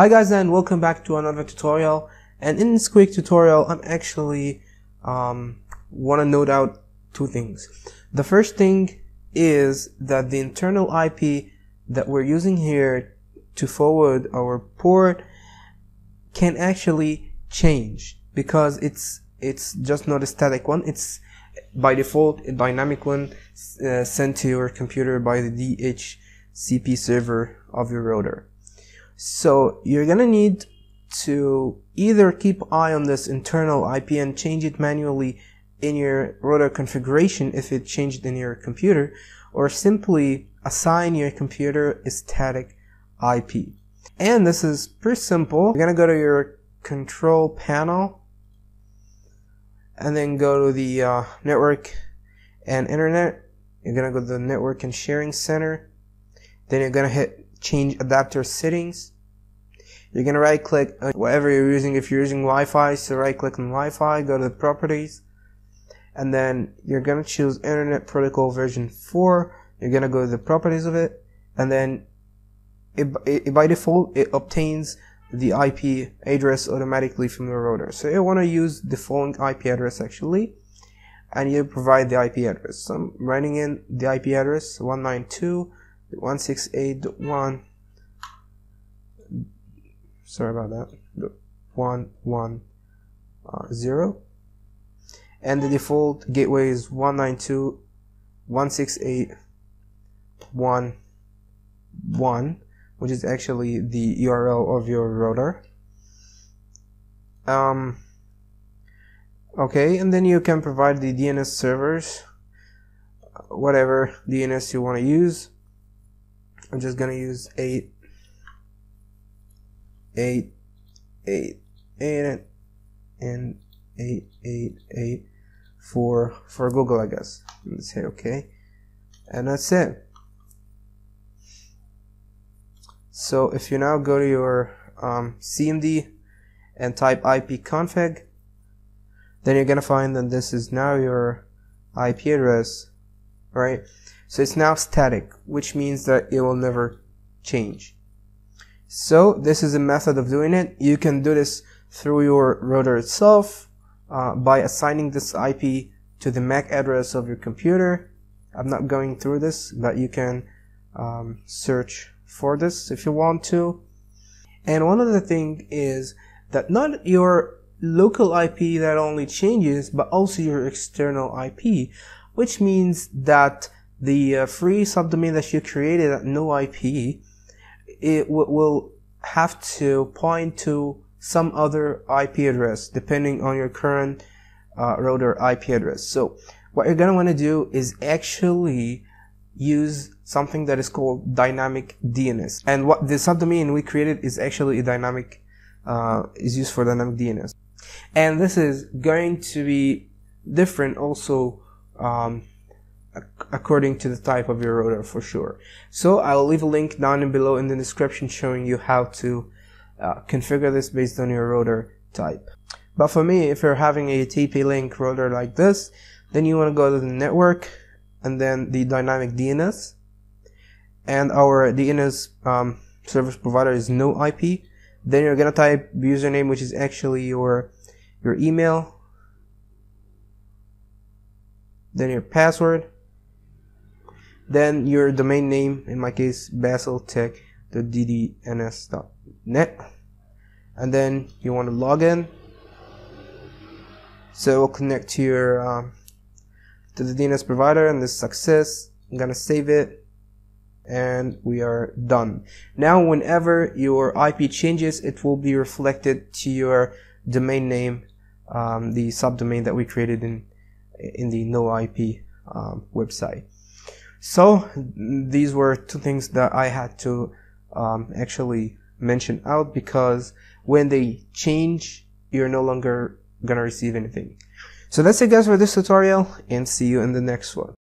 Hi guys and welcome back to another tutorial and in this quick tutorial I'm actually um, want to note out two things. The first thing is that the internal IP that we're using here to forward our port can actually change because it's it's just not a static one it's by default a dynamic one uh, sent to your computer by the DHCP server of your router. So you're gonna need to either keep eye on this internal IP and change it manually in your router configuration if it changed in your computer or simply assign your computer a static IP. And this is pretty simple. You're gonna go to your control panel and then go to the uh, network and internet. You're gonna go to the network and sharing center. Then you're gonna hit change adapter settings. You're gonna right click whatever you're using. If you're using Wi-Fi, so right click on Wi-Fi, go to the properties, and then you're gonna choose Internet Protocol version 4. You're gonna go to the properties of it, and then it, it, by default it obtains the IP address automatically from the router. So you want to use the following IP address actually, and you provide the IP address. So I'm writing in the IP address 192.168.1 sorry about that. One one uh, and the default gateway is 192.168.1.1 which is actually the URL of your router. Um, okay and then you can provide the DNS servers whatever DNS you want to use I'm just gonna use 8 eight eight eight and eight eight eight for for Google I guess. Let's say okay. And that's it. So if you now go to your um, CMD and type ipconfig then you're gonna find that this is now your IP address right so it's now static which means that it will never change so this is a method of doing it. You can do this through your router itself uh, by assigning this IP to the MAC address of your computer. I'm not going through this, but you can um, search for this if you want to. And one other thing is that not your local IP that only changes, but also your external IP, which means that the uh, free subdomain that you created at no IP it will have to point to some other IP address depending on your current uh, router IP address. So what you're gonna want to do is actually use something that is called dynamic DNS. And what the subdomain we created is actually a dynamic, uh, is used for dynamic DNS. And this is going to be different also um, according to the type of your router for sure. So I'll leave a link down and below in the description showing you how to uh, configure this based on your router type. But for me, if you're having a TP-Link router like this, then you want to go to the network and then the dynamic DNS. And our DNS um, service provider is no IP. Then you're gonna type username, which is actually your your email. Then your password then your domain name, in my case, basseltech.ddns.net. And then you want to log in. So it will connect to your um, to the DNS provider and this success. I'm gonna save it and we are done. Now whenever your IP changes, it will be reflected to your domain name, um, the subdomain that we created in in the no IP um, website. So these were two things that I had to um, actually mention out because when they change, you're no longer gonna receive anything. So that's it guys for this tutorial and see you in the next one.